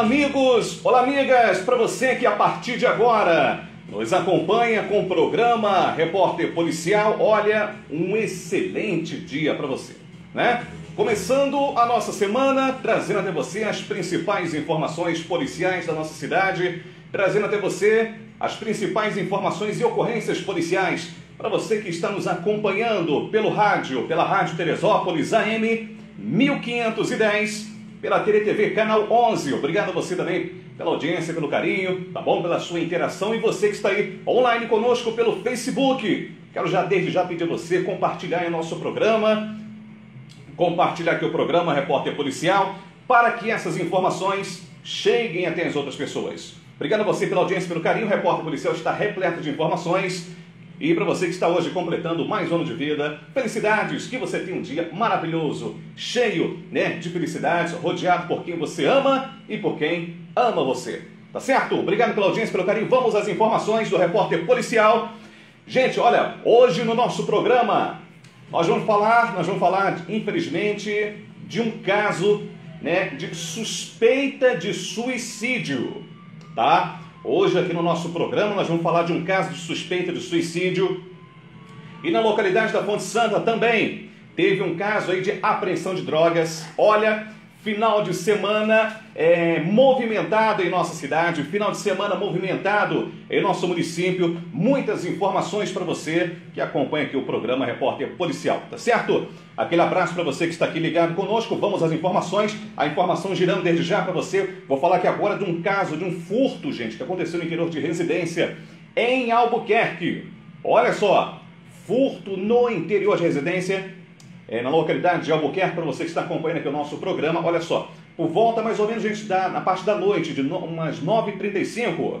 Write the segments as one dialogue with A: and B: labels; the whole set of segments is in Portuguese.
A: Olá, amigos! Olá, amigas! Para você que a partir de agora nos acompanha com o programa Repórter Policial, olha, um excelente dia para você, né? Começando a nossa semana, trazendo até você as principais informações policiais da nossa cidade, trazendo até você as principais informações e ocorrências policiais para você que está nos acompanhando pelo rádio, pela Rádio Teresópolis AM 1510 pela TV Canal 11. Obrigado a você também pela audiência, pelo carinho, tá bom? Pela sua interação e você que está aí online conosco pelo Facebook. Quero já desde já pedir a você compartilhar nosso programa, compartilhar aqui o programa Repórter Policial, para que essas informações cheguem até as outras pessoas. Obrigado a você pela audiência, pelo carinho. O Repórter Policial está repleto de informações e para você que está hoje completando mais um ano de vida, felicidades, que você tenha um dia maravilhoso, cheio né, de felicidades, rodeado por quem você ama e por quem ama você. Tá certo? Obrigado pela audiência, pelo carinho. Vamos às informações do repórter policial. Gente, olha, hoje no nosso programa nós vamos falar, nós vamos falar, infelizmente, de um caso né, de suspeita de suicídio, tá? Hoje, aqui no nosso programa, nós vamos falar de um caso de suspeita de suicídio. E na localidade da Fonte Santa também teve um caso aí de apreensão de drogas. Olha, Final de semana é, movimentado em nossa cidade, final de semana movimentado em nosso município. Muitas informações para você que acompanha aqui o programa Repórter Policial, tá certo? Aquele abraço para você que está aqui ligado conosco. Vamos às informações. A informação girando desde já para você. Vou falar aqui agora de um caso, de um furto, gente, que aconteceu no interior de residência em Albuquerque. Olha só, furto no interior de residência é, na localidade de Albuquerque, para você que está acompanhando aqui o nosso programa. Olha só, por volta mais ou menos, gente, da, na parte da noite, de no, umas 9h35,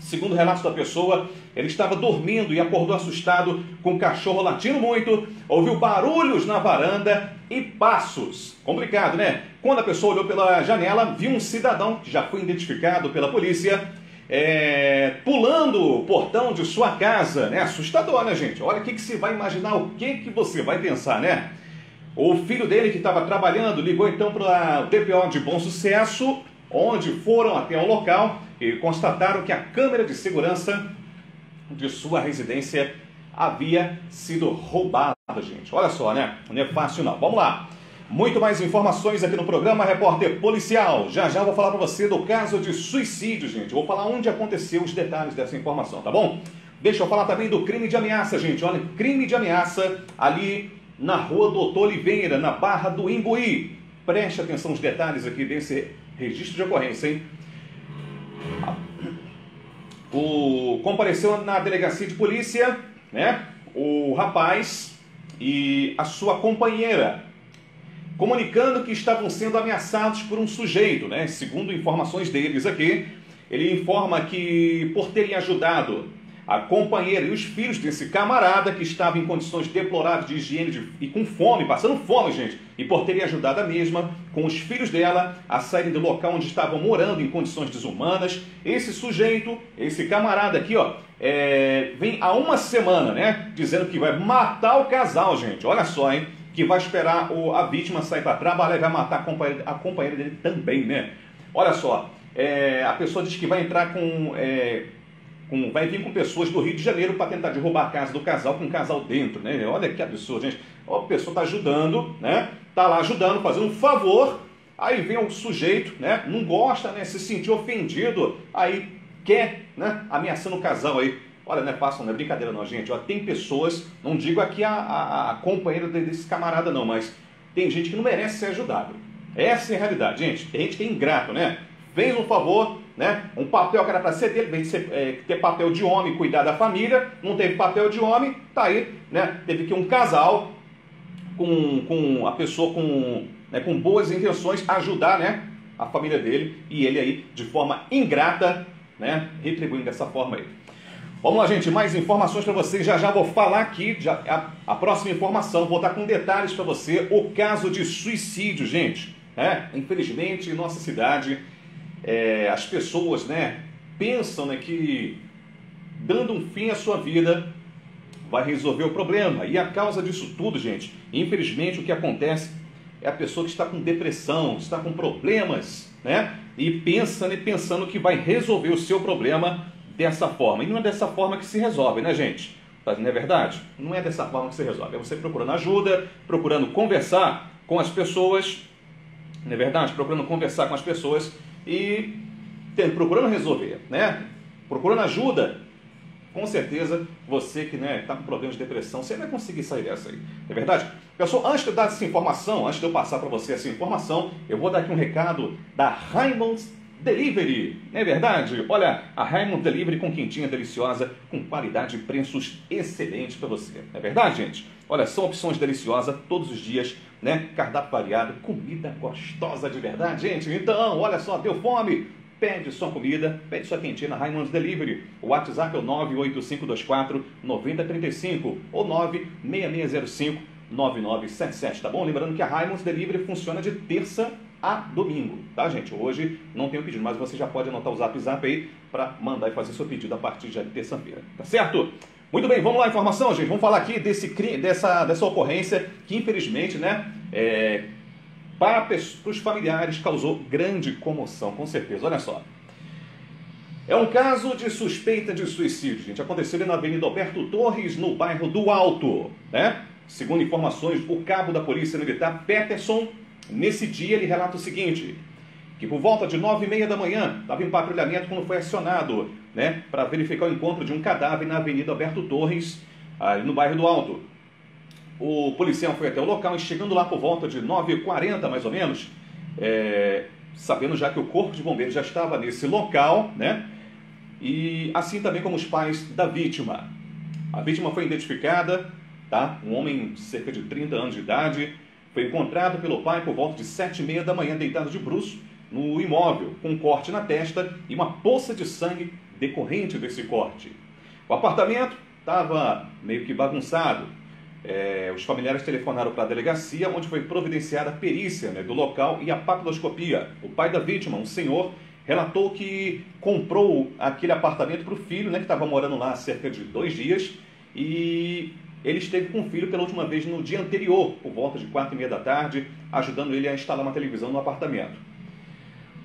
A: segundo o relato da pessoa, ele estava dormindo e acordou assustado com o cachorro latindo muito, ouviu barulhos na varanda e passos. Complicado, né? Quando a pessoa olhou pela janela, viu um cidadão que já foi identificado pela polícia é, pulando o portão de sua casa, né? Assustador, né, gente? Olha o que, que você vai imaginar, o que, que você vai pensar, né? O filho dele que estava trabalhando ligou então para o TPO de Bom Sucesso, onde foram até o local e constataram que a câmera de segurança de sua residência havia sido roubada, gente. Olha só, né? Não é fácil não. Vamos lá. Muito mais informações aqui no programa Repórter Policial. Já já vou falar para você do caso de suicídio, gente. Vou falar onde aconteceu os detalhes dessa informação, tá bom? Deixa eu falar também do crime de ameaça, gente. Olha, crime de ameaça ali na rua Doutor Oliveira, na Barra do Imbuí. Preste atenção nos detalhes aqui desse registro de ocorrência, hein? O compareceu na delegacia de polícia, né? O rapaz e a sua companheira comunicando que estavam sendo ameaçados por um sujeito, né? Segundo informações deles aqui, ele informa que por terem ajudado a companheira e os filhos desse camarada que estava em condições deploráveis de higiene de, e com fome, passando fome, gente, e por terem ajudado a mesma, com os filhos dela, a saírem do local onde estavam morando em condições desumanas, esse sujeito, esse camarada aqui, ó, é, vem há uma semana, né, dizendo que vai matar o casal, gente. Olha só, hein? Que vai esperar o, a vítima sair para trabalhar e vai matar a companheira, a companheira dele também, né? Olha só, é, a pessoa diz que vai entrar com, é, com, vai vir com pessoas do Rio de Janeiro para tentar derrubar a casa do casal com um casal dentro, né? Olha que absurdo, gente. A pessoa está ajudando, né? Tá lá ajudando, fazendo um favor. Aí vem o sujeito, né? Não gosta, né? Se sentiu ofendido, aí quer, né? Ameaçando o casal aí. Olha, não é fácil, não é brincadeira não, gente. Tem pessoas, não digo aqui a, a, a companheira desse camarada não, mas tem gente que não merece ser ajudado. Essa é a realidade, gente. Tem gente que é ingrato, né? Fez um favor, né? Um papel que era para ser dele, ser, é, ter papel de homem, cuidar da família, não teve papel de homem, tá aí, né? Teve que um casal com, com a pessoa com, né, com boas intenções ajudar, né? A família dele e ele aí de forma ingrata, né? Retribuindo dessa forma aí. Vamos lá, gente, mais informações para vocês. Já já vou falar aqui já, a, a próxima informação. Vou dar com detalhes para você o caso de suicídio, gente. É, infelizmente, em nossa cidade, é, as pessoas né, pensam né, que dando um fim à sua vida vai resolver o problema. E a causa disso tudo, gente, infelizmente, o que acontece é a pessoa que está com depressão, está com problemas, né? E pensando e pensando que vai resolver o seu problema dessa forma. E não é dessa forma que se resolve, né, gente? Não é verdade? Não é dessa forma que se resolve. É você procurando ajuda, procurando conversar com as pessoas, não é verdade? Procurando conversar com as pessoas e tendo, procurando resolver, né? Procurando ajuda com certeza você que está né, tá com problemas de depressão, você vai conseguir sair dessa aí. Não é verdade? Pessoal, antes de eu dar essa informação, antes de eu passar para você essa informação, eu vou dar aqui um recado da Raymond's Delivery. Não é verdade? Olha, a Raymond Delivery com quentinha deliciosa, com qualidade e preços excelentes para você. Não é verdade, gente? Olha, são opções deliciosas todos os dias, né? Cardápio variado, comida gostosa de verdade, gente. Então, olha só, deu fome? Pede sua comida, pede sua quentina Raymond's Delivery. O WhatsApp é o 98524 9035 ou 96605 9977, tá bom? Lembrando que a Raymond's Delivery funciona de terça a domingo, tá, gente? Hoje não tem o pedido, mas você já pode anotar o Zap Zap aí para mandar e fazer seu pedido a partir de terça-feira, tá certo? Muito bem, vamos lá, informação, gente. Vamos falar aqui desse, dessa, dessa ocorrência que, infelizmente, né, é, para, para os familiares causou grande comoção, com certeza. Olha só. É um caso de suspeita de suicídio, gente. Aconteceu na Avenida Alberto Torres, no bairro do Alto. Né? Segundo informações, o cabo da Polícia Militar, Peterson, nesse dia ele relata o seguinte: que por volta de nove e meia da manhã estava em patrulhamento quando foi acionado né, para verificar o encontro de um cadáver na Avenida Alberto Torres, ali no bairro do Alto. O policial foi até o local e chegando lá por volta de 9h40 mais ou menos, é, sabendo já que o corpo de bombeiros já estava nesse local, né? E assim também como os pais da vítima. A vítima foi identificada, tá? Um homem de cerca de 30 anos de idade, foi encontrado pelo pai por volta de 7h30 da manhã, deitado de bruço no imóvel, com um corte na testa e uma poça de sangue decorrente desse corte. O apartamento estava meio que bagunçado, é, os familiares telefonaram para a delegacia, onde foi providenciada a perícia né, do local e a papiloscopia. O pai da vítima, um senhor, relatou que comprou aquele apartamento para o filho, né, que estava morando lá há cerca de dois dias, e ele esteve com o filho pela última vez no dia anterior, por volta de quatro e meia da tarde, ajudando ele a instalar uma televisão no apartamento.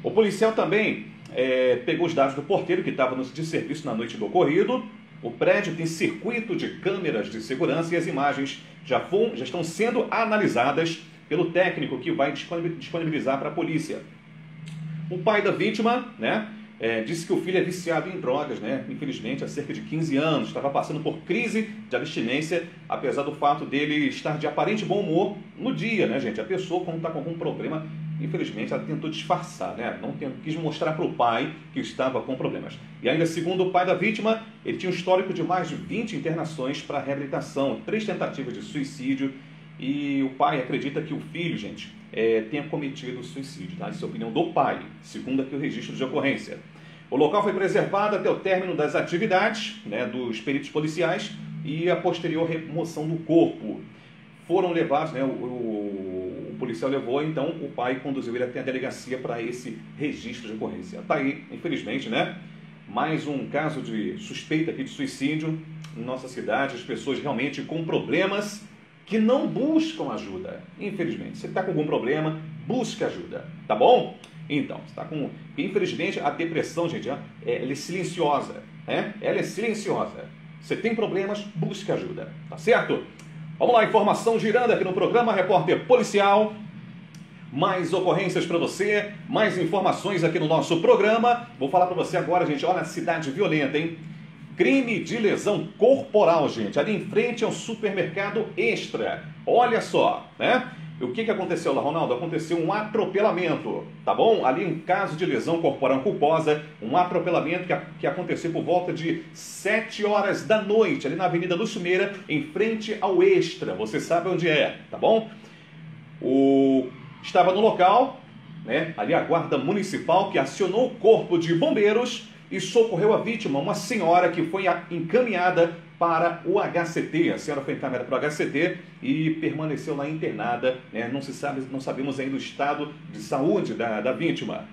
A: O policial também é, pegou os dados do porteiro que estava de serviço na noite do ocorrido o prédio tem circuito de câmeras de segurança e as imagens já, foram, já estão sendo analisadas pelo técnico que vai disponibilizar para a polícia. O pai da vítima, né, é, disse que o filho é viciado em drogas, né? Infelizmente, há cerca de 15 anos, estava passando por crise de abstinência, apesar do fato dele estar de aparente bom humor no dia, né, gente? A pessoa, quando está com algum problema, infelizmente, ela tentou disfarçar, né? Não quis mostrar para o pai que estava com problemas. E ainda segundo o pai da vítima, ele tinha um histórico de mais de 20 internações para reabilitação, três tentativas de suicídio. E o pai acredita que o filho, gente, é, tenha cometido suicídio. Tá? Essa é a opinião do pai, segundo aqui o registro de ocorrência. O local foi preservado até o término das atividades né, dos peritos policiais e a posterior remoção do corpo. Foram levados, né, o, o policial levou, então o pai conduziu ele até a delegacia para esse registro de ocorrência. Está aí, infelizmente, né? Mais um caso de suspeita aqui de suicídio em nossa cidade, as pessoas realmente com problemas que não buscam ajuda. Infelizmente, você está com algum problema, busque ajuda, tá bom? Então, está com. Infelizmente, a depressão, gente, ela é silenciosa, né? Ela é silenciosa. Você tem problemas, busque ajuda, tá certo? Vamos lá, informação girando aqui no programa Repórter Policial. Mais ocorrências para você, mais informações aqui no nosso programa. Vou falar para você agora, gente. Olha a cidade violenta, hein? Crime de lesão corporal, gente. Ali em frente ao supermercado Extra. Olha só, né? O que, que aconteceu lá, Ronaldo? Aconteceu um atropelamento, tá bom? Ali um caso de lesão corporal culposa, um atropelamento que, que aconteceu por volta de 7 horas da noite, ali na Avenida Luxumeira, em frente ao Extra. Você sabe onde é, tá bom? O... Estava no local, né? Ali a guarda municipal que acionou o corpo de bombeiros e socorreu a vítima, uma senhora que foi encaminhada para o HCT. A senhora foi encaminhada para o HCT e permaneceu lá internada. Né? Não se sabe, não sabemos ainda o estado de saúde da, da vítima.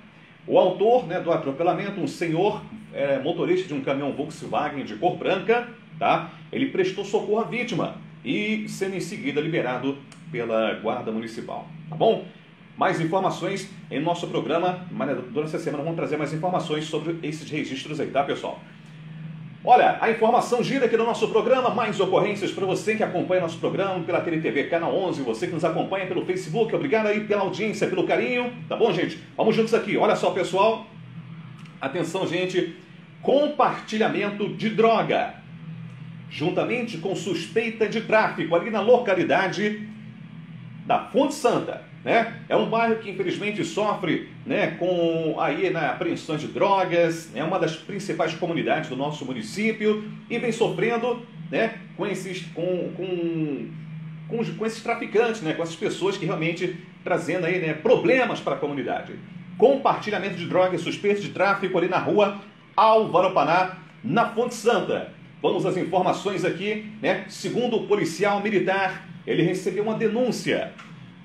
A: O autor né, do atropelamento, um senhor é, motorista de um caminhão Volkswagen de cor branca, tá? Ele prestou socorro à vítima e sendo em seguida liberado pela Guarda Municipal, tá bom? Mais informações em nosso programa, durante essa semana vamos trazer mais informações sobre esses registros aí, tá pessoal? Olha, a informação gira aqui no nosso programa, mais ocorrências para você que acompanha nosso programa pela TNTV Canal 11, você que nos acompanha pelo Facebook, obrigado aí pela audiência, pelo carinho, tá bom gente? Vamos juntos aqui, olha só pessoal, atenção gente, compartilhamento de droga, juntamente com suspeita de tráfico ali na localidade da Fonte Santa né? É um bairro que infelizmente sofre né, com aí na né, apreensão de drogas, é uma das principais comunidades do nosso município e vem sofrendo né, com, esses, com, com, com, com esses traficantes, né, com essas pessoas que realmente trazendo aí, né, problemas para a comunidade. Compartilhamento de drogas, suspeito de tráfico ali na rua Álvaro Paná, na Fonte Santa. Vamos às informações aqui, né? Segundo o policial militar, ele recebeu uma denúncia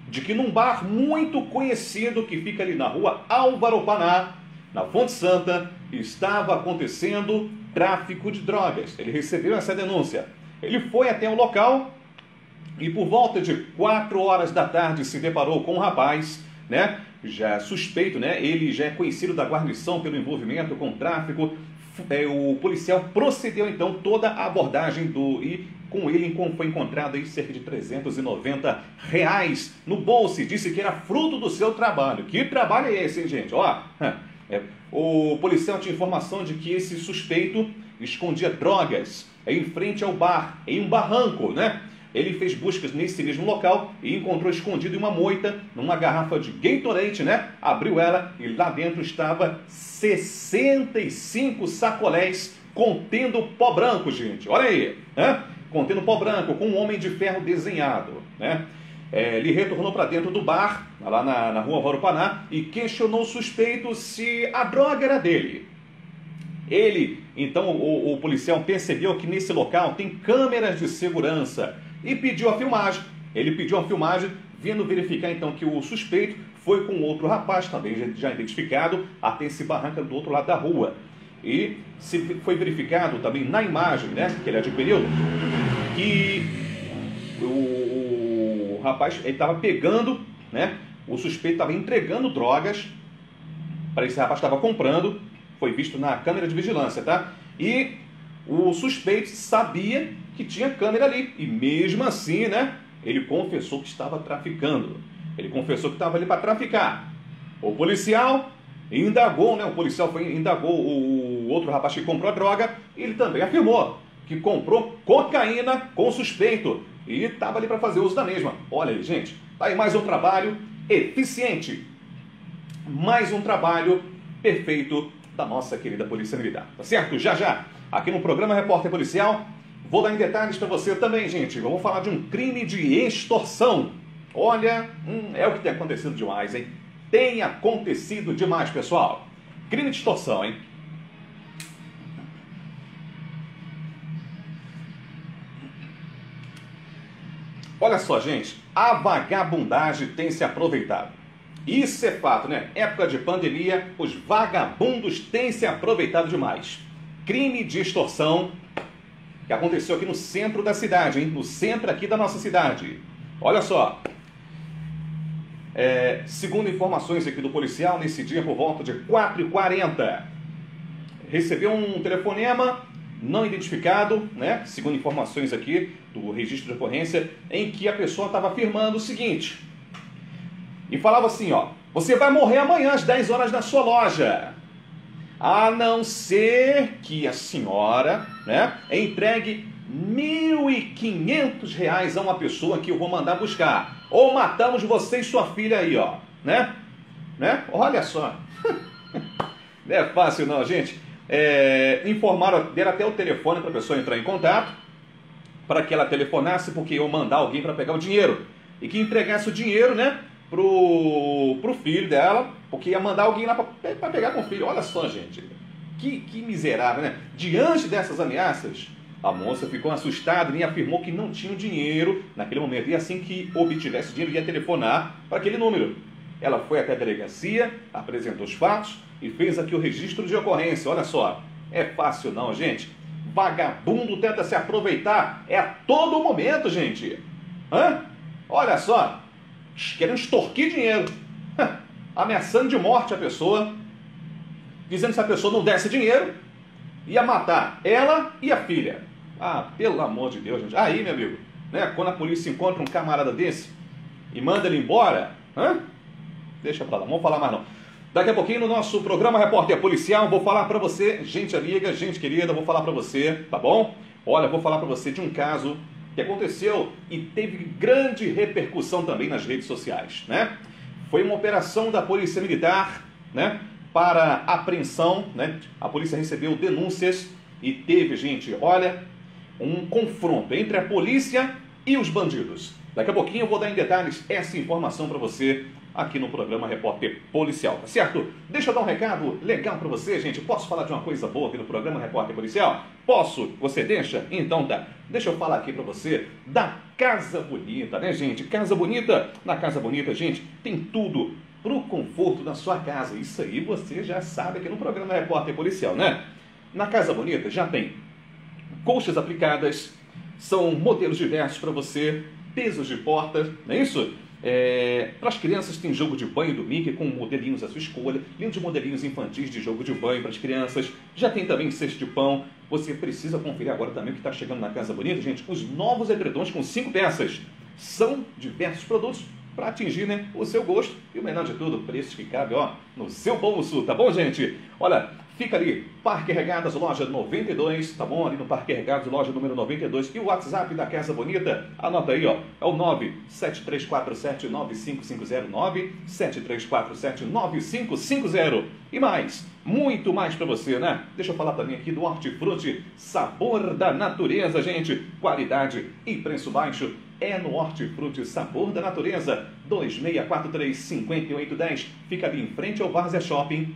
A: de que num bar muito conhecido que fica ali na rua Álvaro Paná, na Fonte Santa, estava acontecendo tráfico de drogas. Ele recebeu essa denúncia. Ele foi até o local e por volta de 4 horas da tarde se deparou com um rapaz, né? Já suspeito, né? Ele já é conhecido da guarnição pelo envolvimento com tráfico. É, o policial procedeu então toda a abordagem do e com ele foi encontrado aí cerca de 390 reais no bolso e disse que era fruto do seu trabalho. Que trabalho é esse, hein, gente? Ó, é, o policial tinha informação de que esse suspeito escondia drogas em frente ao bar, em um barranco, né? Ele fez buscas nesse mesmo local e encontrou escondido em uma moita, numa garrafa de Gatorade, né? Abriu ela e lá dentro estava 65 sacolés contendo pó branco, gente. Olha aí, né? contendo pó branco, com um homem de ferro desenhado. Né? É, ele retornou para dentro do bar, lá na, na rua Varupaná, e questionou o suspeito se a droga era dele. Ele, então, o, o policial percebeu que nesse local tem câmeras de segurança e pediu a filmagem. Ele pediu a filmagem, vindo verificar então que o suspeito foi com outro rapaz, também já identificado, até esse barranca do outro lado da rua. E se foi verificado também na imagem né, que ele adquiriu, que o, o rapaz estava pegando, né, o suspeito estava entregando drogas para esse rapaz estava comprando, foi visto na câmera de vigilância, tá? E o suspeito sabia que tinha câmera ali e mesmo assim, né, ele confessou que estava traficando. Ele confessou que estava ali para traficar. O policial indagou, né? O policial foi, indagou o, outro rapaz que comprou a droga ele também afirmou que comprou cocaína com suspeito e estava ali para fazer uso da mesma. Olha aí, gente, tá aí mais um trabalho eficiente, mais um trabalho perfeito da nossa querida Polícia Militar, tá certo? Já já, aqui no programa Repórter Policial, vou dar em detalhes para você também, gente. Vamos falar de um crime de extorsão. Olha, hum, é o que tem acontecido demais, hein? tem acontecido demais, pessoal. Crime de extorsão, hein? Olha só, gente, a vagabundagem tem se aproveitado. Isso é fato, né? Época de pandemia, os vagabundos têm se aproveitado demais. Crime de extorsão que aconteceu aqui no centro da cidade, hein? No centro aqui da nossa cidade. Olha só, é, segundo informações aqui do policial, nesse dia por volta de 4h40, recebeu um telefonema não identificado, né? Segundo informações aqui do registro de ocorrência, em que a pessoa estava afirmando o seguinte. E falava assim, ó, você vai morrer amanhã às 10 horas na sua loja. A não ser que a senhora, né, entregue R$ 1.500 a uma pessoa que eu vou mandar buscar. Ou matamos você e sua filha aí, ó. Né? Né? Olha só. não é fácil não, gente. É, informaram, deram até o telefone para a pessoa entrar em contato, para que ela telefonasse, porque eu mandar alguém para pegar o dinheiro. E que entregasse o dinheiro, né? Pro, pro filho dela, porque ia mandar alguém lá para pegar com o filho. Olha só, gente. Que, que miserável, né? Diante dessas ameaças, a moça ficou assustada e afirmou que não tinha dinheiro naquele momento. E assim que obtivesse dinheiro, ia telefonar para aquele número. Ela foi até a delegacia, apresentou os fatos e fez aqui o registro de ocorrência. Olha só, é fácil não, gente. Vagabundo tenta se aproveitar. É a todo momento, gente. Hã? Olha só, querendo extorquir dinheiro, ameaçando de morte a pessoa, dizendo que se a pessoa não desse dinheiro, ia matar ela e a filha. Ah, pelo amor de Deus, gente. Aí, meu amigo, né, quando a polícia encontra um camarada desse e manda ele embora, hã? deixa pra lá, não vamos falar mais não. Daqui a pouquinho no nosso programa Repórter Policial, vou falar para você, gente amiga, gente querida, vou falar para você, tá bom? Olha, vou falar para você de um caso que aconteceu e teve grande repercussão também nas redes sociais, né? Foi uma operação da Polícia Militar, né? Para apreensão, né? A polícia recebeu denúncias e teve, gente, olha, um confronto entre a polícia e os bandidos. Daqui a pouquinho eu vou dar em detalhes essa informação para você aqui no programa Repórter Policial, tá certo? Deixa eu dar um recado legal para você, gente. Posso falar de uma coisa boa aqui no programa Repórter Policial? Posso? Você deixa? Então tá. Deixa eu falar aqui para você da Casa Bonita, né, gente? Casa Bonita. Na Casa Bonita, gente, tem tudo pro conforto da sua casa. Isso aí você já sabe aqui no programa Repórter Policial, né? Na Casa Bonita já tem colchas aplicadas, são modelos diversos para você, pesos de porta, não é isso? É, para as crianças tem jogo de banho do Mickey com modelinhos à sua escolha, lindos modelinhos infantis de jogo de banho para as crianças. Já tem também cesto de pão. Você precisa conferir agora também o que está chegando na Casa Bonita, gente. Os novos edredons com cinco peças. São diversos produtos para atingir né, o seu gosto e o menor de tudo, preços que cabe ó, no seu bolso, tá bom, gente? Olha, Fica ali, Parque Regadas, loja 92, tá bom? Ali no Parque Regadas, loja número 92. E o WhatsApp da Casa Bonita, anota aí, ó, é o 973479550, 973479550. E mais, muito mais para você, né? Deixa eu falar também aqui do Hortifruti, sabor da natureza, gente. Qualidade e preço baixo é no Hortifruti Sabor da Natureza, 2643-5810. Fica ali em frente ao Várzea Shopping,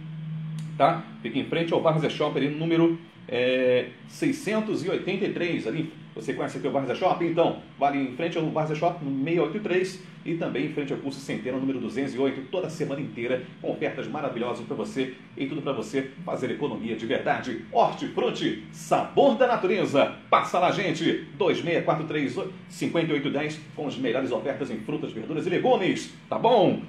A: tá? Fica em frente ao Várzea Shopping, ali no número é, 683, ali, você conhece aqui o Várzea Shopping? Então, vale em frente ao Várzea Shopping, no 683, e também em frente ao curso Centeno, número 208, toda semana inteira, com ofertas maravilhosas para você, e tudo para você fazer economia de verdade. Hortifruti, sabor da natureza. Passa lá, gente, 2643-5810, com as melhores ofertas em frutas, verduras e legumes, tá bom?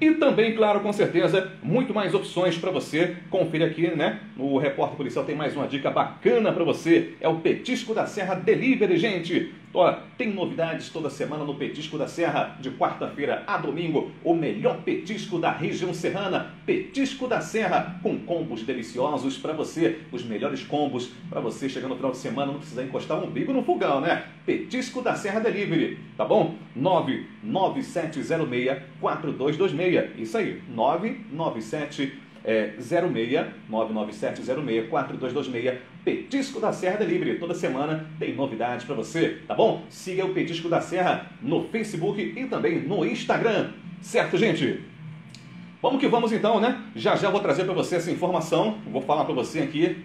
A: E também, claro, com certeza, muito mais opções para você. Confira aqui, né? O Repórter Policial tem mais uma dica bacana para você. É o Petisco da Serra Delivery, gente. Olha, tem novidades toda semana no Petisco da Serra, de quarta-feira a domingo. O melhor petisco da região serrana, Petisco da Serra, com combos deliciosos para você. Os melhores combos para você chegar no final de semana, não precisa encostar o umbigo no fogão, né? Petisco da Serra Delivery, tá bom? 99706 4226. Isso aí, 997 é, 06 99706 4226 Petisco da Serra Delivery. Toda semana tem novidades para você, tá bom? Siga o Petisco da Serra no Facebook e também no Instagram. Certo, gente? Vamos que vamos então, né? Já já vou trazer para você essa informação. Vou falar para você aqui.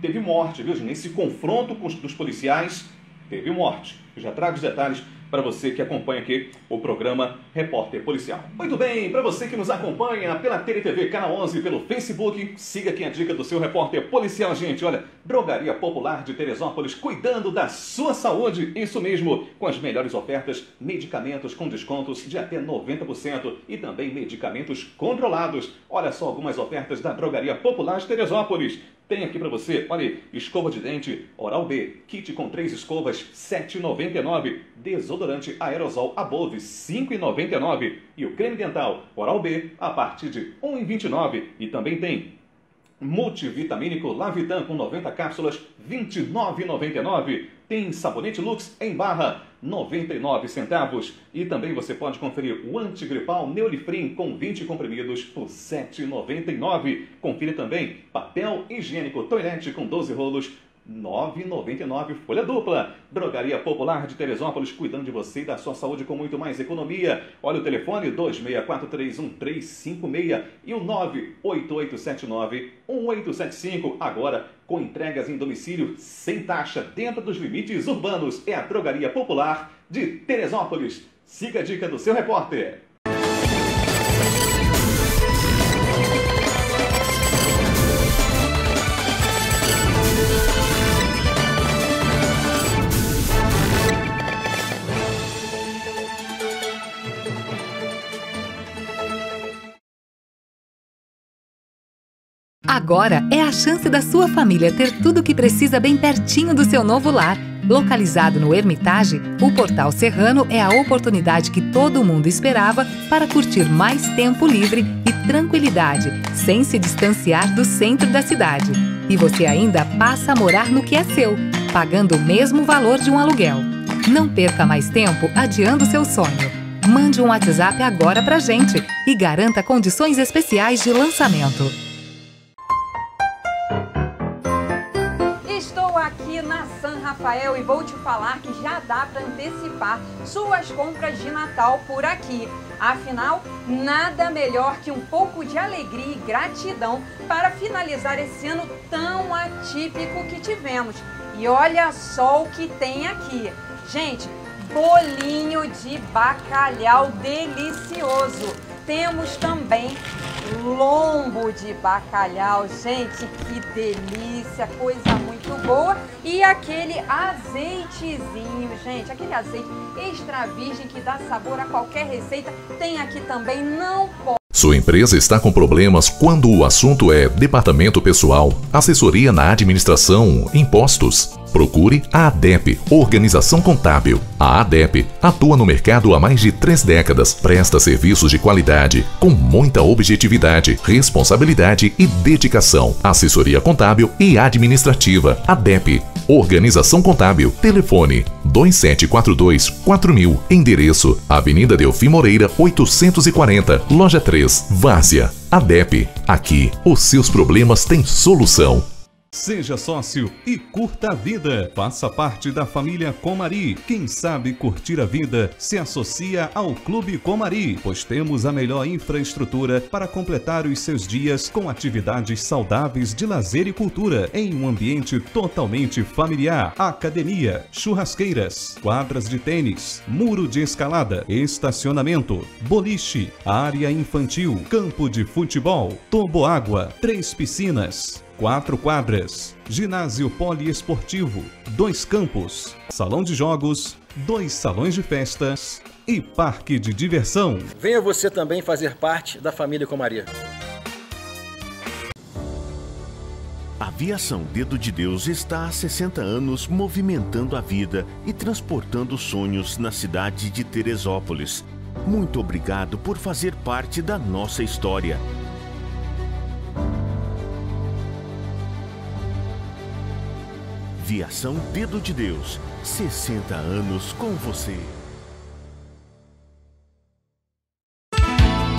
A: Teve morte, viu, gente? Nesse confronto com os, dos policiais, teve morte. Eu já trago os detalhes para você que acompanha aqui o programa Repórter Policial. Muito bem, para você que nos acompanha pela TeleTV Canal 11, pelo Facebook, siga aqui a dica do seu repórter policial, gente. Olha, Drogaria Popular de Teresópolis, cuidando da sua saúde, isso mesmo, com as melhores ofertas, medicamentos com descontos de até 90% e também medicamentos controlados. Olha só algumas ofertas da Drogaria Popular de Teresópolis. Tem aqui para você, olha, escova de dente Oral B, kit com três escovas, R$ 7,99. Desodorante aerosol Above, R$ 5,99. E o creme dental Oral B, a partir de R$ 1,29. E também tem multivitamínico Lavitan com 90 cápsulas, R$ 29,99. Tem sabonete Lux em barra, 99 centavos. E também você pode conferir o antigripal Neolifrim com 20 comprimidos por 7,99. Confira também papel higiênico toilette com 12 rolos 9,99 folha dupla. Drogaria Popular de Teresópolis, cuidando de você e da sua saúde com muito mais economia. Olha o telefone 26431356 e o 988791875. Agora com entregas em domicílio sem taxa dentro dos limites urbanos. É a Drogaria Popular de Teresópolis. Siga a dica do seu repórter.
B: Agora é a chance da sua família ter tudo o que precisa bem pertinho do seu novo lar. Localizado no Hermitage, o Portal Serrano é a oportunidade que todo mundo esperava para curtir mais tempo livre e tranquilidade, sem se distanciar do centro da cidade. E você ainda passa a morar no que é seu, pagando o mesmo valor de um aluguel. Não perca mais tempo adiando seu sonho. Mande um WhatsApp agora pra gente e garanta condições especiais de lançamento.
C: Rafael e vou te falar que já dá para antecipar suas compras de Natal por aqui. Afinal, nada melhor que um pouco de alegria e gratidão para finalizar esse ano tão atípico que tivemos. E olha só o que tem aqui. Gente, bolinho de bacalhau delicioso. Temos também lombo de bacalhau. Gente, que delícia, coisa muito boa. E aquele azeitezinho, gente, aquele azeite extra virgem que dá sabor a qualquer receita, tem aqui também, não pode.
D: Sua empresa está com problemas quando o assunto é departamento pessoal, assessoria na administração, impostos. Procure a ADEP, Organização Contábil. A ADEP atua no mercado há mais de três décadas, presta serviços de qualidade, com muita objetividade, responsabilidade e dedicação. Assessoria contábil e administrativa. ADEP, Organização Contábil. Telefone 2742 4000. Endereço: Avenida Delfim Moreira, 840, Loja 3, Várzea. ADEP. Aqui, os seus problemas têm solução.
A: Seja sócio e curta a vida. Faça parte da família Comari. Quem sabe curtir a vida se associa ao Clube Comari, pois temos a melhor infraestrutura para completar os seus dias com atividades saudáveis de lazer e cultura em um ambiente totalmente familiar. Academia, churrasqueiras, quadras de tênis, muro de escalada, estacionamento, boliche, área infantil, campo de futebol, toboágua, três piscinas quatro quadras, ginásio poliesportivo, dois campos, salão de jogos, dois salões de festas e parque de diversão.
E: Venha você também fazer parte da família Comaria.
F: A Aviação Dedo de Deus está há 60 anos movimentando a vida e transportando sonhos na cidade de Teresópolis. Muito obrigado por fazer parte da nossa história. Viação Dedo de Deus. 60 anos com você.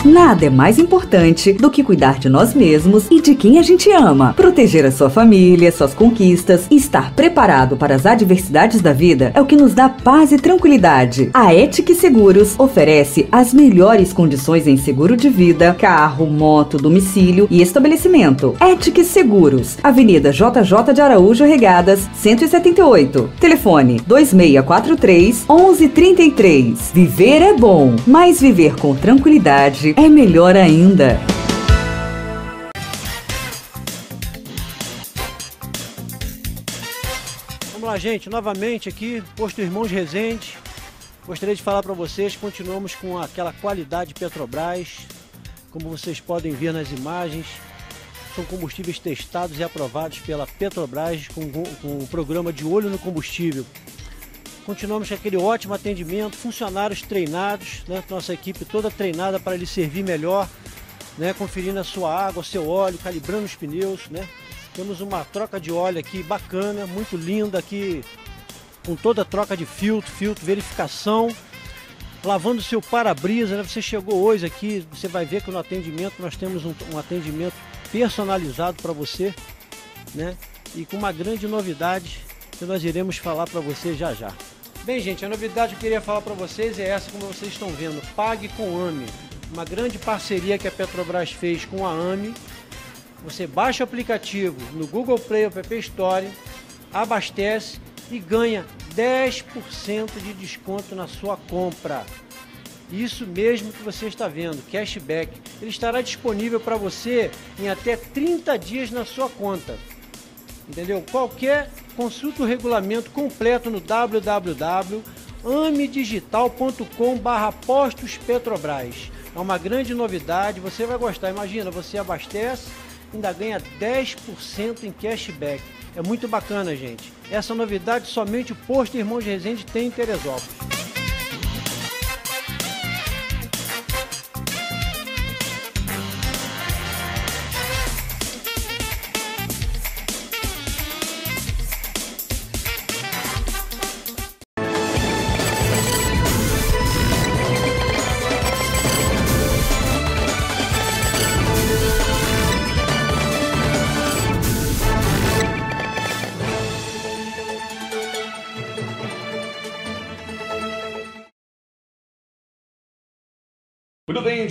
G: Nada é mais importante do que cuidar de nós mesmos e de quem a gente ama. Proteger a sua família, suas conquistas e estar preparado para as adversidades da vida é o que nos dá paz e tranquilidade. A Ética Seguros oferece as melhores condições em seguro de vida, carro, moto, domicílio e estabelecimento. Ética Seguros, Avenida JJ de Araújo Regadas, 178. Telefone 2643 1133. Viver é bom, mas viver com tranquilidade é melhor ainda.
H: Vamos lá, gente, novamente aqui, Posto Irmãos Resende. Gostaria de falar para vocês, continuamos com aquela qualidade Petrobras, como vocês podem ver nas imagens, são combustíveis testados e aprovados pela Petrobras com, com o programa de olho no combustível. Continuamos com aquele ótimo atendimento, funcionários treinados, né? nossa equipe toda treinada para lhe servir melhor, né? conferindo a sua água, seu óleo, calibrando os pneus. Né? Temos uma troca de óleo aqui bacana, muito linda aqui, com toda a troca de filtro, filtro, verificação, lavando seu para-brisa. Né? Você chegou hoje aqui, você vai ver que no atendimento nós temos um, um atendimento personalizado para você, né? E com uma grande novidade que nós iremos falar para você já já. Bem, gente, a novidade que eu queria falar para vocês é essa, como vocês estão vendo, Pague com AME. Uma grande parceria que a Petrobras fez com a AME. Você baixa o aplicativo no Google Play ou App Store, abastece e ganha 10% de desconto na sua compra. Isso mesmo que você está vendo, cashback. Ele estará disponível para você em até 30 dias na sua conta. Entendeu? Qualquer consulta o regulamento completo no www.amedigital.com.br postos Petrobras. É uma grande novidade, você vai gostar. Imagina, você abastece ainda ganha 10% em cashback. É muito bacana, gente. Essa novidade somente o Posto Irmãos Resende tem em Teresópolis.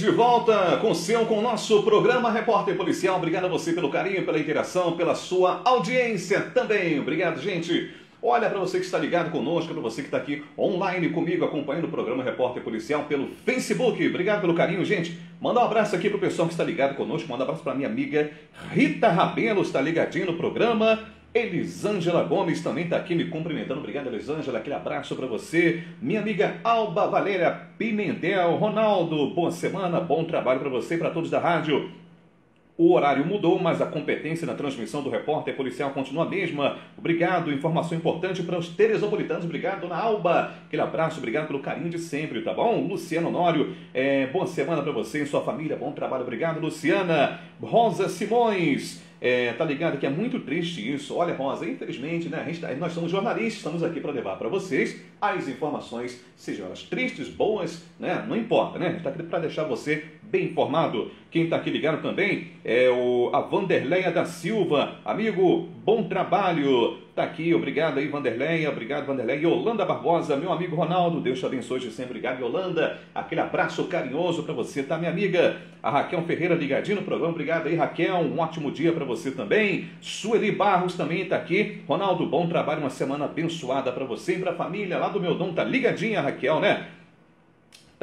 A: De volta com o seu, com o nosso programa Repórter Policial. Obrigado a você pelo carinho, pela interação, pela sua audiência também. Obrigado, gente. Olha, para você que está ligado conosco, para você que está aqui online comigo, acompanhando o programa Repórter Policial pelo Facebook. Obrigado pelo carinho, gente. Manda um abraço aqui para o pessoal que está ligado conosco. Manda um abraço para minha amiga Rita Rabelo, está ligadinho no programa. Elisângela Gomes também está aqui me cumprimentando. Obrigado, Elisângela. Aquele abraço para você. Minha amiga Alba Valéria Pimentel. Ronaldo, boa semana, bom trabalho para você e para todos da rádio. O horário mudou, mas a competência na transmissão do repórter policial continua a mesma. Obrigado, informação importante para os teresopolitanos. Obrigado, dona Alba. Aquele abraço, obrigado pelo carinho de sempre, tá bom? Luciano Honório, é, boa semana para você e sua família. Bom trabalho, obrigado, Luciana. Rosa Simões. É, tá ligado que é muito triste isso. Olha, Rosa, infelizmente, né, gente, tá, nós somos jornalistas, estamos aqui para levar para vocês as informações, sejam elas tristes, boas, né, não importa, né? A gente está aqui para deixar você bem informado. Quem está aqui ligado também é o, a Vanderleia da Silva. Amigo, bom trabalho. Tá aqui, obrigado aí, Vanderleia, obrigado, Vanderleia. Yolanda Barbosa, meu amigo Ronaldo, Deus te abençoe de sempre. Obrigado, Yolanda. Aquele abraço carinhoso para você, tá, minha amiga? A Raquel Ferreira ligadinho no programa, obrigado aí, Raquel. Um ótimo dia para você também. Sueli Barros também tá aqui. Ronaldo, bom trabalho, uma semana abençoada para você e para a família lá do meu dom. Tá ligadinha, Raquel, né?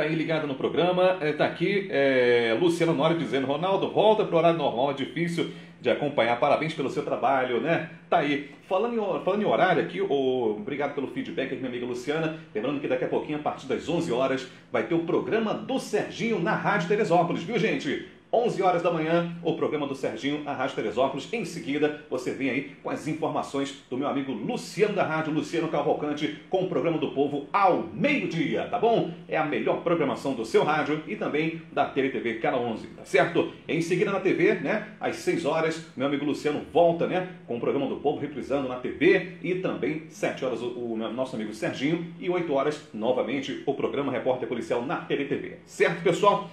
A: Tá aí ligada no programa, é, tá aqui é, Luciano Nori dizendo, Ronaldo, volta pro horário normal, é difícil de acompanhar, parabéns pelo seu trabalho, né? Tá aí. Falando em, falando em horário aqui, oh, obrigado pelo feedback minha amiga Luciana. Lembrando que daqui a pouquinho, a partir das 11 horas, vai ter o programa do Serginho na Rádio Teresópolis, viu gente? 11 horas da manhã, o programa do Serginho, a Rádio Teresópolis. Em seguida, você vem aí com as informações do meu amigo Luciano da Rádio, Luciano Cavalcante, com o programa do Povo ao meio-dia, tá bom? É a melhor programação do seu rádio e também da TeleTV Canal 11, tá certo? Em seguida na TV, né, às 6 horas, meu amigo Luciano volta, né, com o programa do Povo reprisando na TV e também 7 horas o, o nosso amigo Serginho e 8 horas, novamente, o programa Repórter Policial na TeleTV. Certo, pessoal?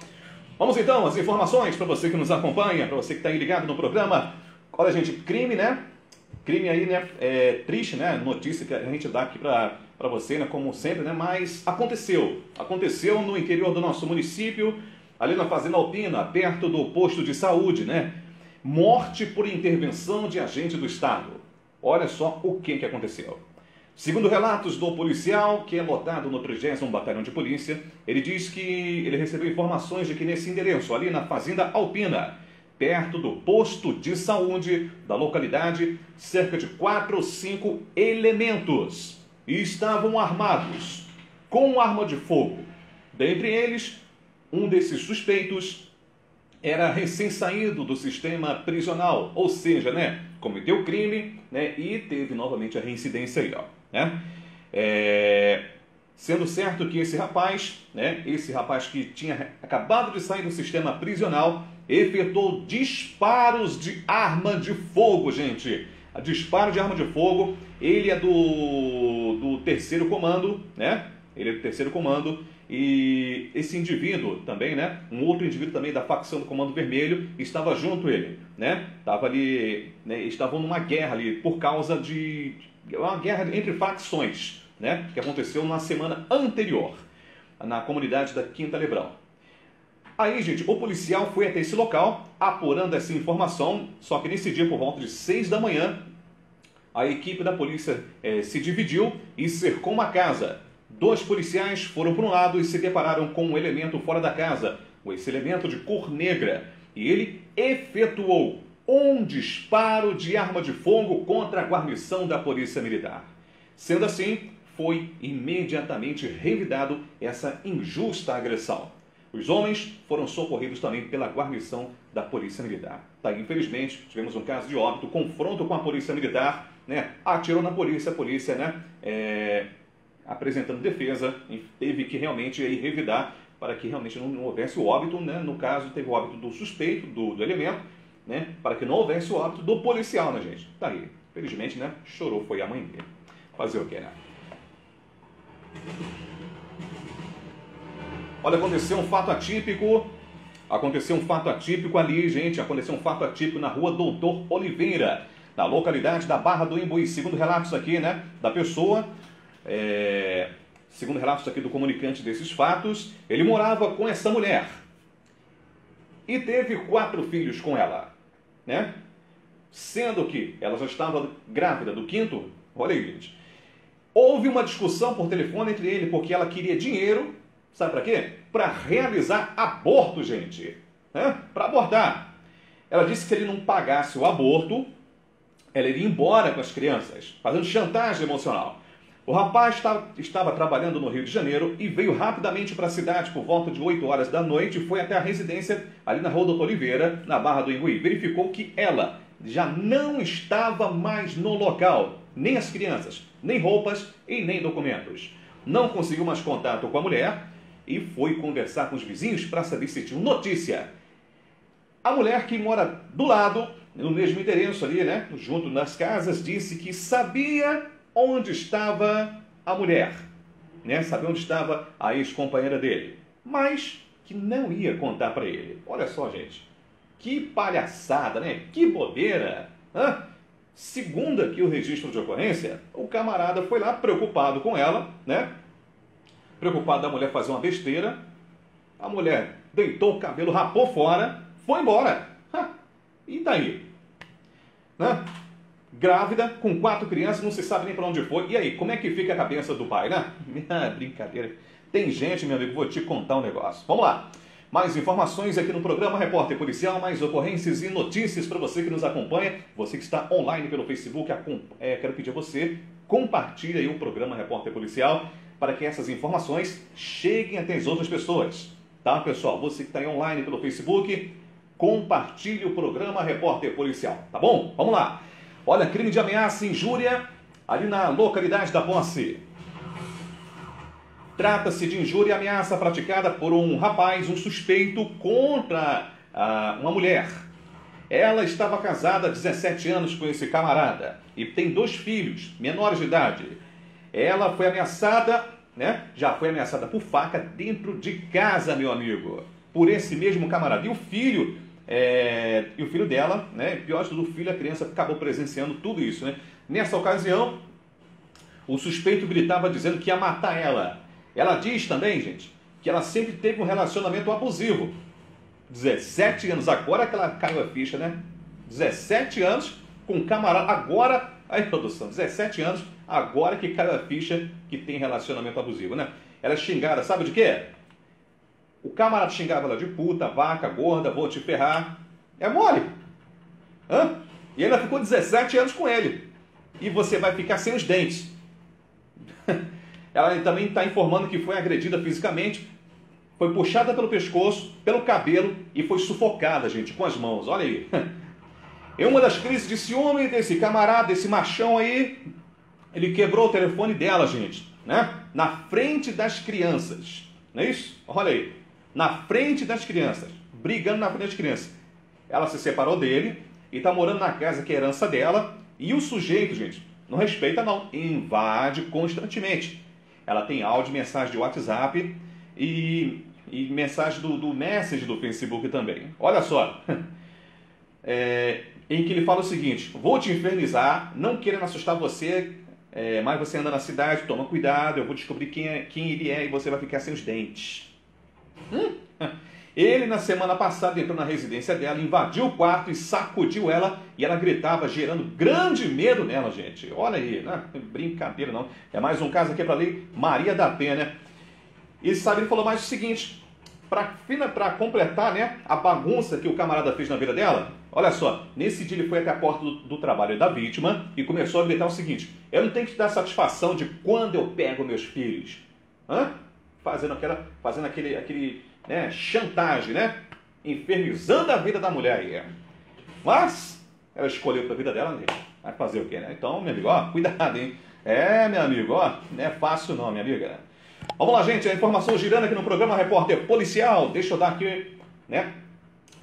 A: Vamos então às informações para você que nos acompanha, para você que está aí ligado no programa. Olha, gente, crime, né? Crime aí, né? É triste, né? Notícia que a gente dá aqui para você, né? Como sempre, né? Mas aconteceu. Aconteceu no interior do nosso município, ali na Fazenda Alpina, perto do posto de saúde, né? Morte por intervenção de agente do Estado. Olha só o que, que aconteceu. Segundo relatos do policial, que é lotado no 30 Batalhão de Polícia, ele diz que ele recebeu informações de que nesse endereço, ali na Fazenda Alpina, perto do posto de saúde da localidade, cerca de quatro ou cinco elementos estavam armados com arma de fogo. Dentre eles, um desses suspeitos era recém-saído do sistema prisional, ou seja, né, cometeu crime né, e teve novamente a reincidência aí, ó. Né? É, sendo certo que esse rapaz, né, esse rapaz que tinha acabado de sair do sistema prisional, efetuou disparos de arma de fogo, gente. Disparo de arma de fogo, ele é do, do terceiro comando, né? Ele é do terceiro comando e esse indivíduo também, né? Um outro indivíduo também da facção do Comando Vermelho estava junto ele, né? Estava ali, né? estavam numa guerra ali por causa de é uma guerra entre facções, né, que aconteceu na semana anterior, na comunidade da Quinta Lebrão. Aí, gente, o policial foi até esse local, apurando essa informação, só que nesse dia, por volta de 6 da manhã, a equipe da polícia eh, se dividiu e cercou uma casa. Dois policiais foram para um lado e se depararam com um elemento fora da casa, esse elemento de cor negra, e ele efetuou um disparo de arma de fogo contra a guarnição da Polícia Militar. Sendo assim, foi imediatamente revidado essa injusta agressão. Os homens foram socorridos também pela guarnição da Polícia Militar. Tá, infelizmente, tivemos um caso de óbito, confronto com a Polícia Militar, né? Atirou na polícia, a polícia, né? É, apresentando defesa, teve que realmente aí, revidar para que realmente não, houvesse o óbito, né? No caso, teve o óbito do suspeito, do, do elemento, né? Para que não houvesse o óbito do policial, né, gente? Tá aí. Felizmente, né? Chorou foi a mãe dele. Fazer o que, né? Olha, aconteceu um fato atípico. Aconteceu um fato atípico ali, gente. Aconteceu um fato atípico na rua Doutor Oliveira, na localidade da Barra do Imbuí. Segundo relatos aqui, né, da pessoa, é... segundo relatos aqui do comunicante desses fatos, ele morava com essa mulher e teve quatro filhos com ela, né? Sendo que ela já estava grávida do quinto, olha aí, gente. Houve uma discussão por telefone entre ele porque ela queria dinheiro Sabe para quê? Para realizar aborto, gente. Né? Para abortar. Ela disse que se ele não pagasse o aborto, ela iria embora com as crianças, fazendo chantagem emocional. O rapaz estava, trabalhando no Rio de Janeiro e veio rapidamente para a cidade por volta de 8 horas da noite foi até a residência ali na Rua Doutor Oliveira, na Barra do Imbuí. Verificou que ela já não estava mais no local, nem as crianças, nem roupas e nem documentos. Não conseguiu mais contato com a mulher e foi conversar com os vizinhos para saber se tinham notícia. A mulher que mora do lado, no mesmo endereço ali, né, junto nas casas, disse que sabia onde estava a mulher, né, sabia onde estava a ex-companheira dele, mas que não ia contar para ele. Olha só, gente, que palhaçada, né? Que bobeira! Hã? Segundo aqui o registro de ocorrência, o camarada foi lá preocupado com ela, né? preocupado da mulher fazer uma besteira. A mulher deitou o cabelo, rapou fora, foi embora. E daí? Né? Grávida, com quatro crianças, não se sabe nem para onde foi. E aí, como é que fica a cabeça do pai, né? Brincadeira. Tem gente, meu amigo, vou te contar um negócio. Vamos lá. Mais informações aqui no programa Repórter Policial, mais ocorrências e notícias para você que nos acompanha, você que está online pelo Facebook. É, quero pedir a você, compartilhe aí o programa Repórter Policial para que essas informações cheguem até as outras pessoas. Tá, pessoal? Você que está aí online pelo Facebook, compartilhe o programa Repórter Policial, tá bom? Vamos lá. Olha, crime de ameaça e injúria ali na localidade da Posse. Trata-se de injúria e ameaça praticada por um rapaz, um suspeito, contra ah, uma mulher. Ela estava casada há 17 anos com esse camarada e tem dois filhos, menores de idade. Ela foi ameaçada, né? Já foi ameaçada por faca dentro de casa, meu amigo, por esse mesmo camarada. E o filho, é, e o filho dela, né? Pior de tudo, o filho, a criança acabou presenciando tudo isso, né? Nessa ocasião, o suspeito gritava dizendo que ia matar ela. Ela diz também, gente, que ela sempre teve um relacionamento abusivo. 17 anos, agora que ela caiu a ficha, né? 17 anos com um camarada, agora, aí produção, 17 anos agora que caiu a ficha que tem relacionamento abusivo, né? Ela é xingada, sabe de quê? O camarada xingava ela de puta, vaca, gorda, vou te ferrar. É mole. Hã? E ela ficou 17 anos com ele. E você vai ficar sem os dentes. ela também está informando que foi agredida fisicamente, foi puxada pelo pescoço, pelo cabelo e foi sufocada, gente, com as mãos. Olha aí. Em uma das crises de ciúme desse camarada, desse machão aí, ele quebrou o telefone dela, gente, né? Na frente das crianças. Não é isso? Olha aí. Na frente das crianças. Brigando na frente das crianças. Ela se separou dele e está morando na casa que é herança dela. E o sujeito, gente, não respeita não. Invade constantemente. Ela tem áudio, mensagem de WhatsApp e, e mensagem do, do Message do Facebook também. Olha só. É, em que ele fala o seguinte: Vou te infernizar, não querendo assustar você, é, mas você anda na cidade, toma cuidado, eu vou descobrir quem, é, quem ele é e você vai ficar sem os dentes. Hum? Ele, na semana passada, entrou na residência dela, invadiu o quarto e sacudiu ela e ela gritava, gerando grande medo nela, gente. Olha aí, né? brincadeira não. É mais um caso aqui para ler Maria da Penha. E sabe, ele falou mais o seguinte: para completar né, a bagunça que o camarada fez na vida dela, olha só, nesse dia ele foi até a porta do, do, trabalho da vítima e começou a gritar o seguinte: Eu não tenho que te dar satisfação de quando eu pego meus filhos. Hã? Fazendo, aquela, fazendo aquele, aquele, né, chantagem, né? Infernizando a vida da mulher aí. Mas ela escolheu para a vida dela, né? vai fazer o quê, né? Então, meu amigo, ó, cuidado, hein? É, meu amigo, ó, não é fácil não, minha amiga. Vamos lá, gente, a informação girando aqui no programa Repórter Policial. Deixa eu dar aqui, né?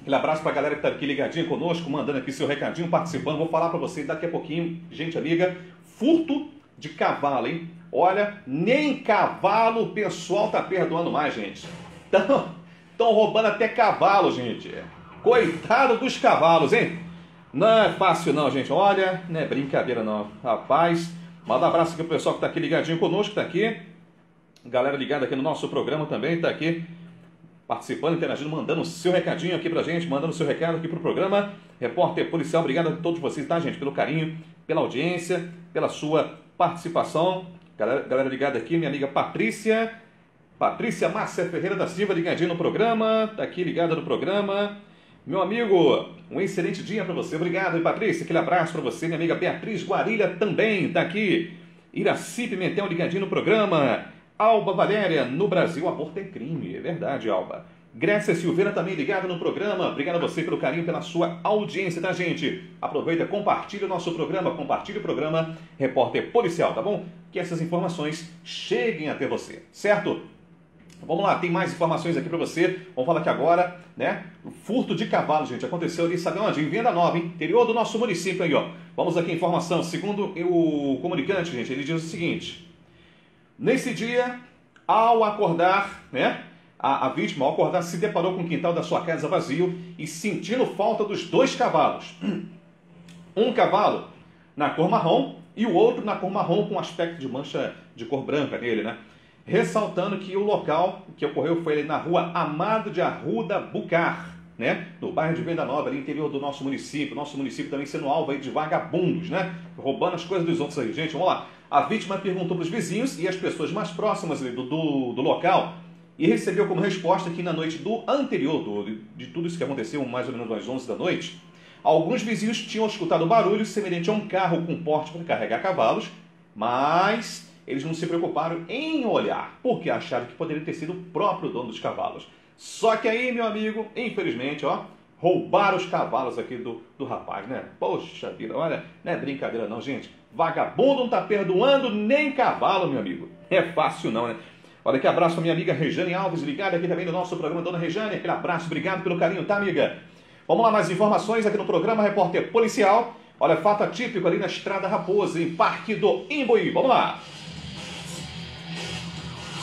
A: Aquele abraço para a galera que está aqui ligadinha conosco, mandando aqui seu recadinho, participando. Vou falar para vocês daqui a pouquinho, gente amiga, furto de cavalo, hein? Olha, nem cavalo o pessoal tá perdoando mais, gente. Estão roubando até cavalo, gente. Coitado dos cavalos, hein? Não é fácil não, gente. Olha, não é brincadeira não. Rapaz, manda um abraço aqui pro pessoal que está aqui ligadinho conosco, está aqui. Galera ligada aqui no nosso programa também, está aqui participando, interagindo, mandando seu recadinho aqui pra gente, mandando seu recado aqui pro programa. Repórter Policial, obrigado a todos vocês, tá, gente? Pelo carinho, pela audiência, pela sua participação. Galera, galera ligada aqui, minha amiga Patrícia. Patrícia Márcia Ferreira da Silva, ligadinha no programa, tá aqui ligada no programa. Meu amigo, um excelente dia para você. Obrigado, Patrícia. Aquele abraço para você. Minha amiga Beatriz Guarilha também está aqui. Iraci Pimentel ligadinho no programa. Alba Valéria, no Brasil aborto é crime. É verdade, Alba. Grécia Silveira também ligada no programa. Obrigado a você pelo carinho, pela sua audiência, tá, gente? Aproveita, compartilhe o nosso programa, compartilhe o programa Repórter Policial, tá bom? Que essas informações cheguem até você, certo? Vamos lá, tem mais informações aqui para você. Vamos falar aqui agora, né? Furto de cavalo, gente, aconteceu ali, sabe onde? Em Venda Nova, hein? Interior do nosso município aí, ó. Vamos aqui, informação. Segundo o comunicante, gente, ele diz o seguinte: Nesse dia, ao acordar, né? A, a vítima, ao acordar, se deparou com o quintal da sua casa vazio e sentindo falta dos dois cavalos. Um cavalo na cor marrom e o outro na cor marrom com aspecto de mancha de cor branca nele, né? ressaltando que o local que ocorreu foi na rua Amado de Arruda Bucar, né? No bairro de Venda Nova, ali interior do nosso município. Nosso município também sendo alvo aí de vagabundos, né? Roubando as coisas dos outros aí. Gente, vamos lá. A vítima perguntou para os vizinhos e as pessoas mais próximas do, do, do, local e recebeu como resposta que na noite do anterior, do, de tudo isso que aconteceu, mais ou menos às 11 da noite, alguns vizinhos tinham escutado barulho semelhante a um carro com porte para carregar cavalos, mas eles não se preocuparam em olhar, porque acharam que poderia ter sido o próprio dono dos cavalos. Só que aí, meu amigo, infelizmente, ó, roubaram os cavalos aqui do, do rapaz, né? Poxa vida, olha, não é brincadeira não, gente. Vagabundo não tá perdoando nem cavalo, meu amigo. É fácil não, né? Olha que abraço pra minha amiga Rejane Alves, ligada aqui também no nosso programa, Dona Rejane. Aquele abraço, obrigado pelo carinho, tá, amiga? Vamos lá, mais informações aqui no programa Repórter Policial. Olha, fato atípico ali na Estrada Raposa, em Parque do Imbuí. Vamos lá.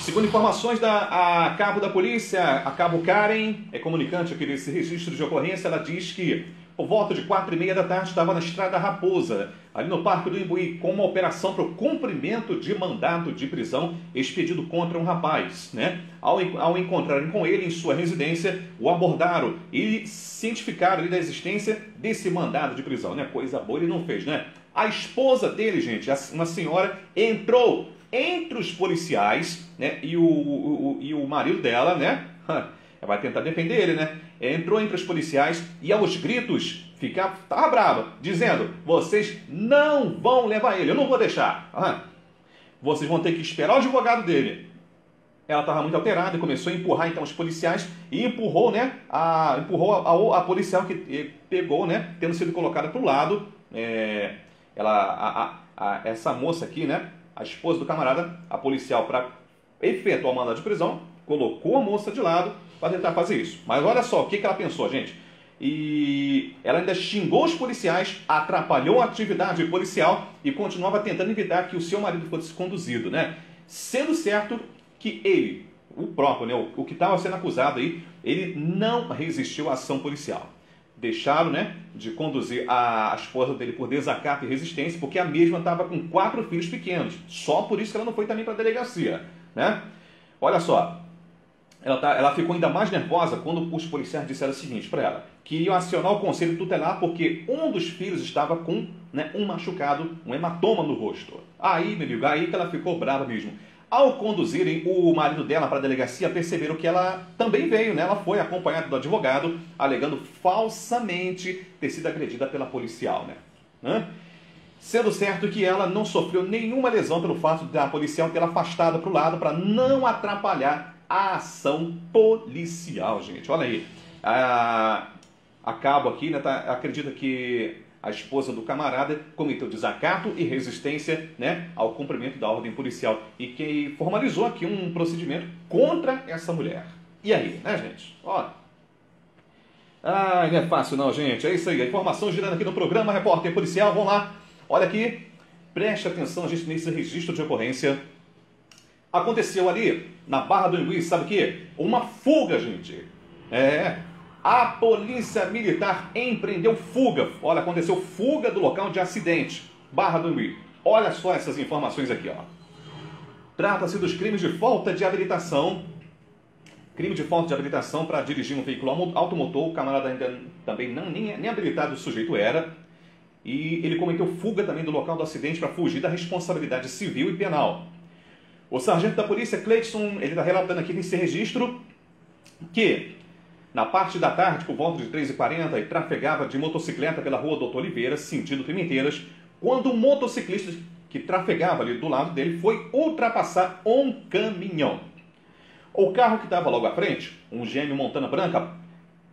A: Segundo informações da a cabo da polícia, a cabo Karen, é comunicante aqui desse registro de ocorrência, ela diz que por volta de quatro e meia da tarde estava na Estrada Raposa, ali no Parque do Imbuí, com uma operação para o cumprimento de mandado de prisão expedido contra um rapaz. Né? Ao, ao encontrarem com ele em sua residência, o abordaram e cientificaram da existência desse mandado de prisão. Né? Coisa boa ele não fez, né? A esposa dele, gente, uma senhora, entrou entre os policiais né, e, o, o, e o marido dela, né? Vai tentar defender ele, né? Entrou entre os policiais e aos gritos ficava, tava brava, dizendo: vocês não vão levar ele, eu não vou deixar. Vocês vão ter que esperar o advogado dele. Ela estava muito alterada e começou a empurrar então os policiais e empurrou, né? A, empurrou a, a, a policial que pegou, né? Tendo sido colocada para o lado. É, ela, a, a, essa moça aqui, né? a esposa do camarada, a policial, para efetuar o mandado de prisão, colocou a moça de lado para tentar fazer isso. Mas olha só o que, que ela pensou, gente. E ela ainda xingou os policiais, atrapalhou a atividade policial e continuava tentando evitar que o seu marido fosse conduzido, né? Sendo certo que ele, o próprio, né, o que estava sendo acusado aí, ele não resistiu à ação policial deixaram né, de conduzir a, esposa dele por desacato e resistência, porque a mesma estava com quatro filhos pequenos. Só por isso que ela não foi também para a delegacia. Né? Olha só, ela, tá, ela ficou ainda mais nervosa quando os policiais disseram o seguinte para ela: que iam acionar o conselho tutelar porque um dos filhos estava com né, um machucado, um hematoma no rosto. Aí, meu amigo, aí que ela ficou brava mesmo. Ao conduzirem o marido dela para a delegacia, perceberam que ela também veio, né? Ela foi acompanhada do advogado, alegando falsamente ter sido agredida pela policial, né? Hã? Sendo certo que ela não sofreu nenhuma lesão pelo fato da policial ter afastado para o lado para não atrapalhar ação policial, gente. Olha aí. A, a cabo aqui, né, tá, acredita que a esposa do camarada cometeu desacato e resistência né, ao cumprimento da ordem policial e que formalizou aqui um procedimento contra essa mulher. E aí, né, gente? Ó. Ah, não é fácil não, gente. É isso aí. A informação girando aqui no programa Repórter Policial. Vamos lá. Olha aqui. Preste atenção, gente, nesse registro de ocorrência. Aconteceu ali, na Barra do Imbuí, sabe o quê? Uma fuga, gente. É, a polícia militar empreendeu fuga. Olha, aconteceu fuga do local de acidente. Barra do Imbuí. Olha só essas informações aqui, ó. Trata-se dos crimes de falta de habilitação. Crime de falta de habilitação para dirigir um veículo automotor. O camarada ainda também não, nem, nem habilitado o sujeito era. E ele cometeu fuga também do local do acidente para fugir da responsabilidade civil e penal. O sargento da polícia, Cleiton, ele está relatando aqui nesse registro que na parte da tarde, por volta de 3h40, ele trafegava de motocicleta pela rua Doutor Oliveira, sentido Pimenteiras, quando um motociclista que trafegava ali do lado dele foi ultrapassar um caminhão. O carro que estava logo à frente, um gêmeo Montana Branca,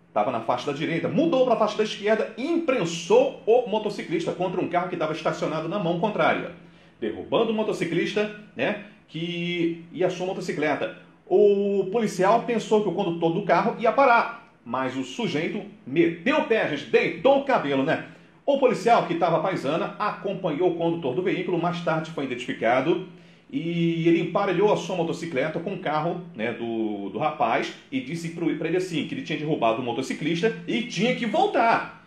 A: estava na faixa da direita, mudou para a faixa da esquerda e imprensou o motociclista contra um carro que estava estacionado na mão contrária, derrubando o motociclista, né, que ia sua motocicleta. O policial pensou que o condutor do carro ia parar, mas o sujeito meteu o pé, gente, deitou o cabelo, né? O policial, que estava paisana, acompanhou o condutor do veículo, mais tarde foi identificado e ele emparelhou a sua motocicleta com o carro né, do, do rapaz e disse para ele assim, que ele tinha derrubado o motociclista e tinha que voltar.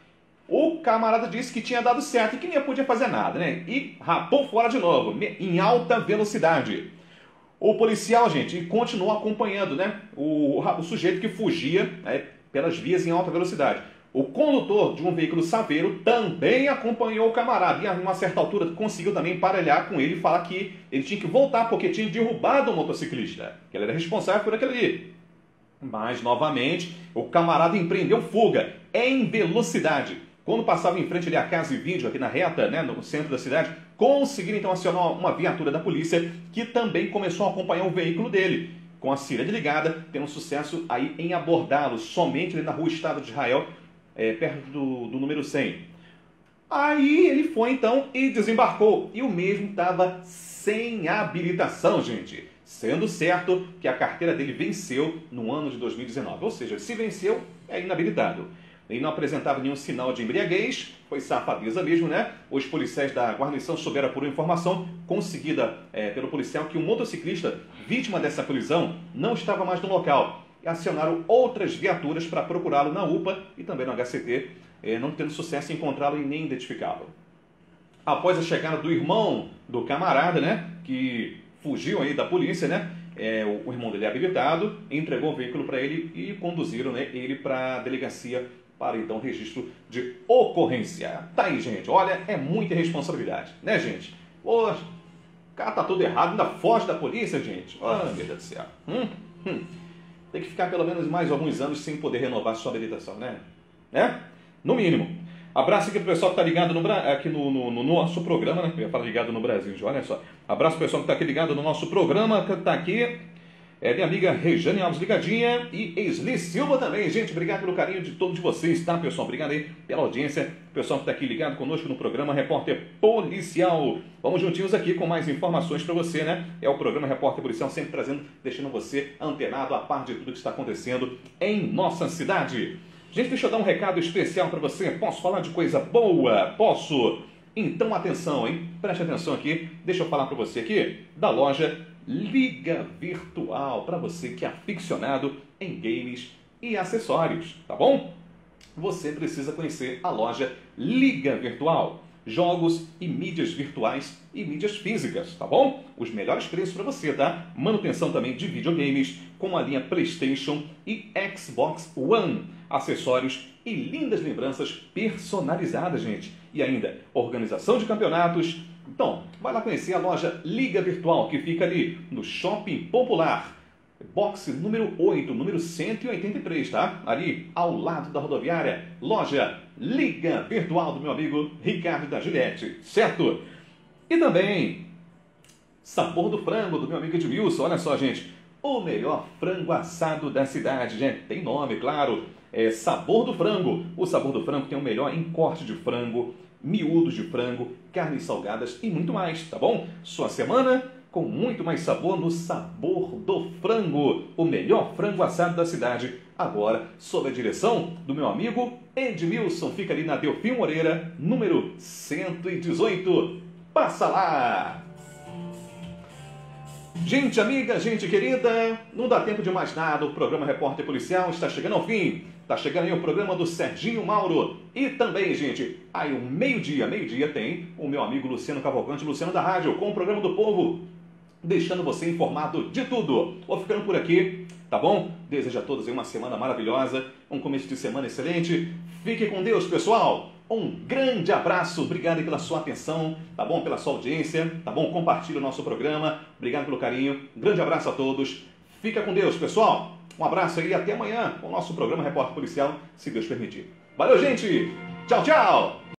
A: O camarada disse que tinha dado certo e que nem podia fazer nada, né? E rapou fora de novo, em alta velocidade. O policial, gente, continuou acompanhando né, o, o sujeito que fugia né, pelas vias em alta velocidade. O condutor de um veículo saveiro também acompanhou o camarada e a uma certa altura conseguiu também emparelhar com ele e falar que ele tinha que voltar porque tinha derrubado o motociclista, que ele era responsável por aquele ali. Mas, novamente, o camarada empreendeu fuga em velocidade. Quando passava em frente ali a casa e vídeo, aqui na reta, né, no centro da cidade, conseguiram então acionar uma viatura da polícia que também começou a acompanhar o veículo dele. Com a sirene ligada, tendo sucesso aí em abordá-lo somente ali na rua Estado de Israel, é, perto do, do número 100. Aí ele foi então e desembarcou. E o mesmo estava sem habilitação, gente. Sendo certo que a carteira dele venceu no ano de 2019. Ou seja, se venceu, é inabilitado. Ele não apresentava nenhum sinal de embriaguez, foi safadeza mesmo, né? Os policiais da guarnição souberam por informação conseguida é, pelo policial que o um motociclista, vítima dessa colisão, não estava mais no local. E acionaram outras viaturas para procurá-lo na UPA e também no HCT, é, não tendo sucesso em encontrá-lo e nem identificá-lo. Após a chegada do irmão do camarada, né? Que fugiu aí da polícia, né? É, o, irmão dele é habilitado, entregou o veículo para ele e conduziram né, ele para a delegacia para então registro de ocorrência. Tá aí, gente. Olha, é muita responsabilidade, né, gente? Poxa, o cara tá tudo errado, ainda foge da polícia, gente. Oh, meu Deus do céu. Hum, hum. Tem que ficar pelo menos mais alguns anos sem poder renovar sua habilitação, né? Né? No mínimo. Abraço aqui pro pessoal que tá ligado no, aqui no, no, no nosso programa, né? Eu ia falar ligado no Brasil, olha só. Abraço pro pessoal que tá aqui ligado no nosso programa, que tá aqui é minha amiga Rejane Alves ligadinha e Esli Silva também. Gente, obrigado pelo carinho de todos vocês, tá, pessoal? Obrigado aí pela audiência. pessoal que está aqui ligado conosco no programa Repórter Policial. Vamos juntinhos aqui com mais informações para você, né? É o programa Repórter Policial sempre trazendo, deixando você antenado a par de tudo que está acontecendo em nossa cidade. Gente, deixa eu dar um recado especial para você. Posso falar de coisa boa? Posso? Então atenção, hein? Preste atenção aqui. Deixa eu falar para você aqui da loja Liga Virtual, para você que é aficionado em games e acessórios, tá bom? Você precisa conhecer a loja Liga Virtual. Jogos e mídias virtuais e mídias físicas, tá bom? Os melhores preços para você, tá? Manutenção também de videogames com a linha PlayStation e Xbox One, acessórios e lindas lembranças personalizadas, gente. E ainda organização de campeonatos, então, vai lá conhecer a loja Liga Virtual, que fica ali no Shopping Popular, box número 8, número 183, tá? Ali ao lado da rodoviária, loja Liga Virtual do meu amigo Ricardo da Juliette, certo? E também Sabor do Frango do meu amigo Edmilson, olha só, gente. o melhor frango assado da cidade, gente. Tem nome, claro. É Sabor do Frango. O Sabor do Frango tem o melhor em corte de frango, miúdos de frango, carnes salgadas e muito mais, tá bom? Sua semana com muito mais sabor no Sabor do Frango, o melhor frango assado da cidade. Agora, sob a direção do meu amigo Edmilson, fica ali na Delfim Moreira, número 118. Passa lá! Gente amiga, gente querida, não dá tempo de mais nada, o programa Repórter Policial está chegando ao fim. Está chegando aí o programa do Serginho Mauro. E também, gente, aí um meio-dia, meio-dia tem o meu amigo Luciano Cavalcante, Luciano da Rádio, com o programa do Povo, deixando você informado de tudo. Vou ficando por aqui, tá bom? Desejo a todos uma semana maravilhosa, um começo de semana excelente. Fique com Deus, pessoal. Um grande abraço, obrigado pela sua atenção, tá bom? Pela sua audiência, tá bom? Compartilhe o nosso programa, obrigado pelo carinho. Um grande abraço a todos. Fica com Deus, pessoal. Um abraço aí e até amanhã com o nosso programa Repórter Policial, se Deus permitir. Valeu, gente! Tchau, tchau!